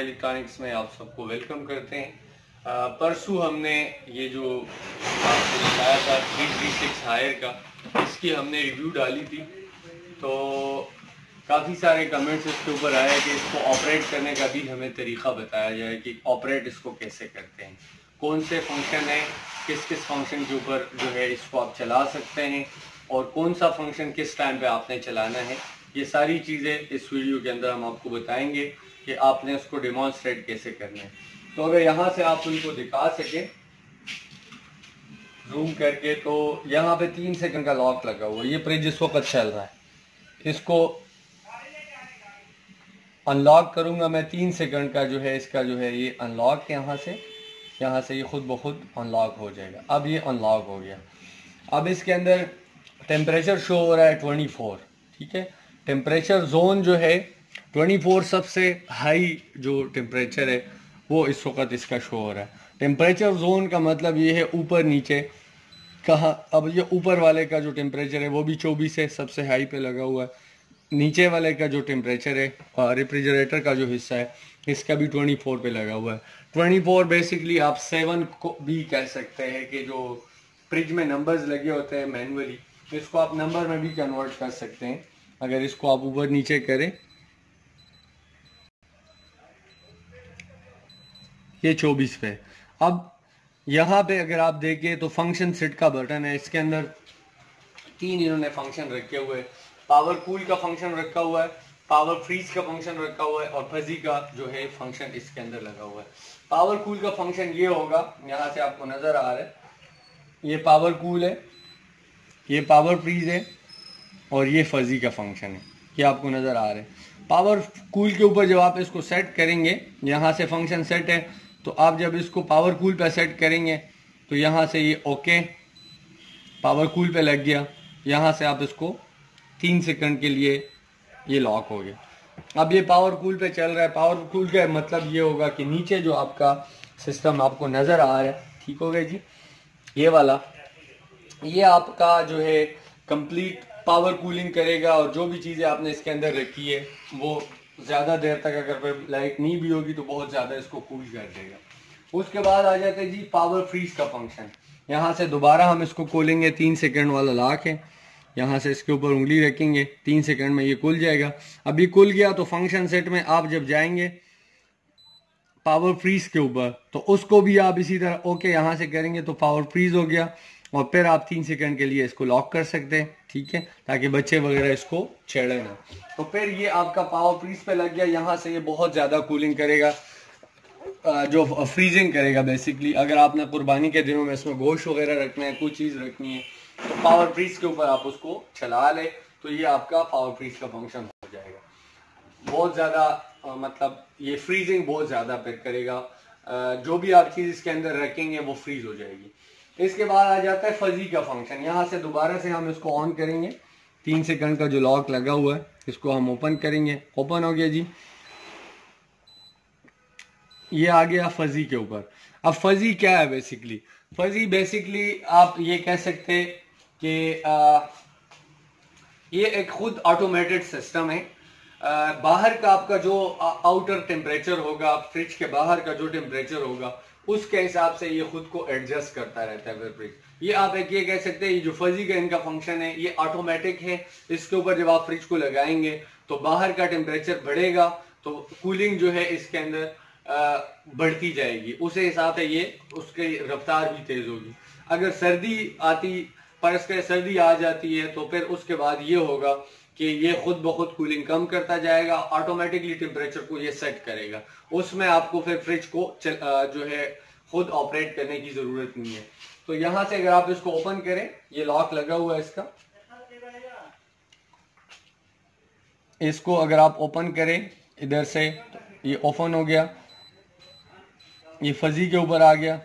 Electronics में आप सबको वेलकम करते हैं। परसों हमने ये जो आपको बताया था थ्री थ्री सिक्स हायर का, इसकी हमने रिव्यू डाली थी। तो काफ़ी सारे कमेंट्स इसके ऊपर आए कि इसको ऑपरेट करने का भी हमें तरीका बताया जाए कि ऑपरेट इसको कैसे करते हैं। कौन से फ़ंक्शन है किस किस फ़ंक्शन के ऊपर जो है इसको आप चला सकते हैं, और कौन सा फ़ंक्शन किस टाइम पे आपने चलाना है। ये सारी चीज़ें इस वीडियो के अंदर हम आपको बताएँगे। कि आपने उसको डिमॉन्स्ट्रेट कैसे करना है। तो अगर यहाँ से आप उनको दिखा सकें जूम करके तो यहाँ पे तीन सेकंड का लॉक लगा हुआ ये फ्रिज इस वक्त चल रहा है। इसको अनलॉक करूँगा मैं तीन सेकंड का जो है, इसका जो है ये अनलॉक यहाँ से। यहाँ से ये खुद ब खुद अनलॉक हो जाएगा। अब ये अनलॉक हो गया। अब इसके अंदर टेम्परेचर शो हो रहा है ट्वेंटी ठीक है? टेम्परेचर जोन जो है 24 सबसे हाई जो टेम्परेचर है, वो इस वक्त इसका शो हो रहा है। टेम्परेचर जोन का मतलब ये है ऊपर नीचे। कहाँ, अब ये ऊपर वाले का जो टेम्परेचर है, वो भी 24 है, सबसे हाई पे लगा हुआ है। नीचे वाले का जो टेम्परेचर है और रेफ्रिजरेटर का जो हिस्सा है, इसका भी 24 पे लगा हुआ है। 24 बेसिकली आप सेवन को भी कह सकते हैं कि जो फ्रिज में नंबर्स लगे होते हैं मैनुअली इसको आप नंबर में भी कन्वर्ट कर सकते हैं। अगर इसको आप ऊपर नीचे करें ये 24 पे। अब यहाँ पे अगर आप देखें तो फ़ंक्शन सेट का बटन है, इसके अंदर तीन इन्होंने फ़ंक्शन रखे हुए पावर कूल का फ़ंक्शन रखा हुआ है पावर फ्रीज का फ़ंक्शन रखा हुआ है और फजी का जो है फ़ंक्शन इसके अंदर लगा हुआ है। पावर कूल का फ़ंक्शन ये होगा, यहाँ से आपको नज़र आ रहा है। ये पावर कूल है, ये पावर फ्रीज है और ये फर्जी का फ़ंक्शन है, ये आपको नज़र आ रहा है। पावर कूल के ऊपर जब आप इसको सेट करेंगे, यहाँ से फ़ंक्शन सेट है तो आप जब इसको पावर कूल पे सेट करेंगे तो यहाँ से ये ओके पावर कूल पे लग गया। यहाँ से आप इसको तीन सेकंड के लिए ये लॉक हो गया। अब ये पावर कूल पे चल रहा है। पावर कूल का मतलब ये होगा कि नीचे जो आपका सिस्टम आपको नज़र आ रहा है, ठीक हो गया जी? ये वाला, ये आपका जो है कंप्लीट पावर कूलिंग करेगा और जो भी चीज़ें आपने इसके अंदर रखी है, वो ज़्यादा देर तक अगर लाइट नहीं भी होगी तो बहुत ज़्यादा इसको कूल कर देगा। उसके बाद आ जाते हैं जी पावर फ्रीज का फ़ंक्शन यहाँ से दोबारा हम इसको खोलेंगे, तीन सेकंड वाला लाख है। यहाँ से इसके ऊपर उंगली रखेंगे, तीन सेकंड में ये खुल जाएगा। अभी खुल गया तो फ़ंक्शन सेट में आप जब जाएँगे पावर फ्रीज के ऊपर तो उसको भी आप इसी तरह ओके यहाँ से करेंगे तो पावर फ्रीज हो गया। और फिर आप तीन सेकंड के लिए इसको लॉक कर सकते हैं, ठीक है? ताकि बच्चे वगैरह इसको छेड़े ना। तो फिर ये आपका पावर फ्रीज पे लग गया। यहाँ से ये बहुत ज़्यादा कूलिंग करेगा जो फ्रीजिंग करेगा बेसिकली अगर आपने कुर्बानी के दिनों में इसमें गोश्त वगैरह रखना है, कोई चीज़ रखनी है तो पावर फ्रीज के ऊपर आप उसको चला ले तो ये आपका पावर फ्रीज का फ़ंक्शन हो जाएगा। बहुत ज़्यादा मतलब ये फ्रीजिंग बहुत ज़्यादा फिर करेगा। जो भी आप चीज़ इसके अंदर रखेंगे, वो फ्रीज हो जाएगी। इसके बाद आ जाता है फजी का फ़ंक्शन यहाँ से दोबारा से हम इसको ऑन करेंगे। तीन सेकंड का जो लॉक लगा हुआ है इसको हम ओपन करेंगे। ओपन हो गया जी। ये आ गया फजी के ऊपर। अब फजी क्या है बेसिकली फजी बेसिकली आप ये कह सकते कि ये एक खुद ऑटोमेटेड सिस्टम है। आ, बाहर का आपका जो आउटर टेम्परेचर होगा फ्रिज के बाहर का जो टेम्परेचर होगा उसके हिसाब से ये खुद को एडजस्ट करता रहता है फ्रिज ये आप एक ये कह सकते हैं, ये जो फजी का इनका फ़ंक्शन है, ये ऑटोमेटिक है। इसके ऊपर जब आप फ्रिज को लगाएँगे तो बाहर का टेम्परेचर बढ़ेगा तो कूलिंग जो है इसके अंदर बढ़ती जाएगी। उसे हिसाब से ये उसकी रफ्तार भी तेज होगी। अगर सर्दी आती परस के सर्दी आ जाती है तो फिर उसके बाद ये होगा कि ये खुद ब खुद कूलिंग कम करता जाएगा ऑटोमेटिकली टेम्परेचर को ये सेट करेगा। उसमें आपको फिर फ्रिज को चल, जो है खुद ऑपरेट करने की ज़रूरत नहीं है। तो यहाँ से अगर आप इसको ओपन करें ये लॉक लगा हुआ है इसका। इसको अगर आप ओपन करें इधर से ये ओपन हो गया। ये फजी के ऊपर आ गया।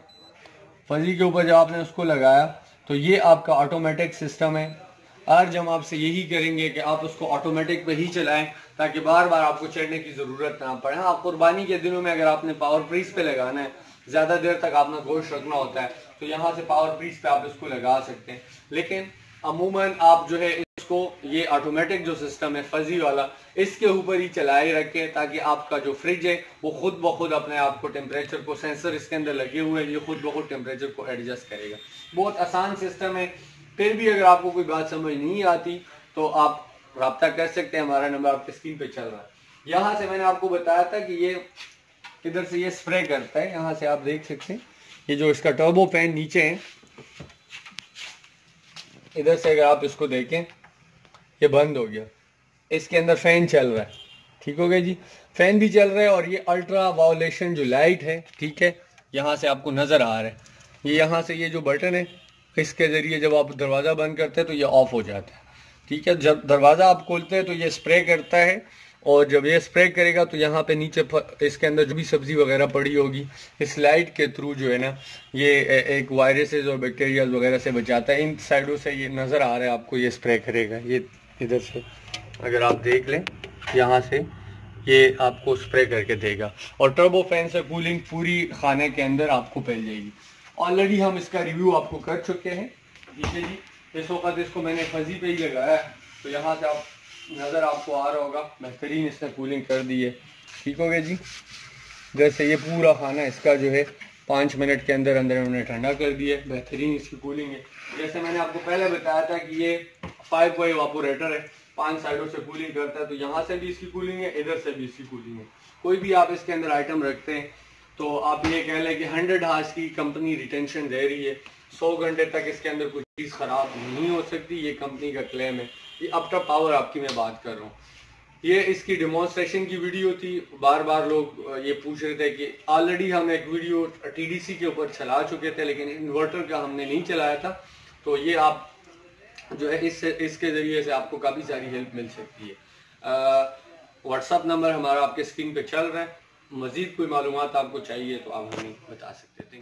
फजी के ऊपर जब आपने उसको लगाया तो ये आपका ऑटोमेटिक सिस्टम है। आज हम आपसे यही करेंगे कि आप उसको ऑटोमेटिक पे ही चलाएँ, ताकि बार बार आपको चढ़ने की ज़रूरत ना पड़े। हाँ कुर्बानी के दिनों में अगर आपने पावर फ्रीज पे लगाना है, ज़्यादा देर तक आपने गोश्त रखना होता है तो यहाँ से पावर फ्रीज पे आप इसको लगा सकते हैं। लेकिन अमूमन आप जो है इसको, ये ऑटोमेटिक जो सिस्टम है फजी वाला, इसके ऊपर ही चलाए रखें, ताकि आपका जो फ्रिज है, वो खुद ब खुद अपने आप को टेम्परेचर को सेंसर इसके अंदर लगे हुए हैं, ये खुद ब खुद टेम्परेचर को एडजस्ट करेगा। बहुत आसान सिस्टम है फिर भी अगर आपको कोई बात समझ नहीं आती तो आप रबता कर सकते हैं, हमारा नंबर आपके स्क्रीन पे चल रहा है। यहाँ से मैंने आपको बताया था कि ये इधर से ये स्प्रे करता है, यहाँ से आप देख सकते हैं। ये जो इसका टर्बो फ़ैन नीचे है, इधर से अगर आप इसको देखें, ये बंद हो गया। इसके अंदर फ़ैन चल रहा है। ठीक हो गया जी? फ़ैन भी चल रहा है और ये अल्ट्रा वाओलेशन जो लाइट है, ठीक है, यहाँ से आपको नज़र आ रहा है। ये यहाँ से ये जो बटन है इसके ज़रिए जब आप दरवाज़ा बंद करते हैं तो ये ऑफ़ हो जाता है। ठीक है? जब दरवाज़ा आप खोलते हैं तो ये स्प्रे करता है और जब ये स्प्रे करेगा तो यहाँ पे नीचे इसके अंदर जो भी सब्ज़ी वगैरह पड़ी होगी, इस लाइट के थ्रू जो है ना, ये एक वायरसेस और बैक्टीरिया वगैरह से बचाता है। इन साइडों से ये नज़र आ रहा है आपको, ये स्प्रे करेगा। ये इधर से, अगर आप देख लें, यहाँ से ये आपको स्प्रे करके देगा। और टर्बो फ़ैन से कूलिंग पूरी खाने के अंदर आपको फैल जाएगी। ऑलरेडी हम इसका रिव्यू आपको कर चुके हैं। ठीक है जी इस वक्त इसको मैंने फजी पे ही लगाया है। तो यहाँ से आप, नज़र आपको आ रहा होगा, बेहतरीन इसने कूलिंग कर दी है। ठीक हो गया जी? जैसे ये पूरा खाना इसका जो है, पाँच मिनट के अंदर अंदर उन्होंने ठंडा कर दिया है। बेहतरीन इसकी कूलिंग है। जैसे मैंने आपको पहले बताया था कि ये फाइव वाई वापोरेटर है। पाँच साइडों से कूलिंग करता है तो यहाँ से भी इसकी कूलिंग है, इधर से भी इसकी कूलिंग है। कोई भी आप इसके अंदर आइटम रखते हैं तो आप ये कह लें कि हंड्रेड हार्स की कंपनी रिटेंशन दे रही है। सौ घंटे तक इसके अंदर कोई चीज़ ख़राब नहीं हो सकती, ये कंपनी का क्लेम है। ये अप टॉप पावर आपकी मैं बात कर रहा हूँ। ये इसकी डिमॉन्स्ट्रेशन की वीडियो थी। बार बार लोग ये पूछ रहे थे कि ऑलरेडी हम एक वीडियो टीडीसी के ऊपर चला चुके थे, लेकिन इन्वर्टर का हमने नहीं चलाया था। तो ये आप जो है, इस, इसके ज़रिए से आपको काफ़ी सारी हेल्प मिल सकती है। व्हाट्सअप नंबर हमारा आपके स्क्रीन पे चल रहा है। मज़ीद कोई मालूम आपको चाहिए तो आप हमें बता सकते थे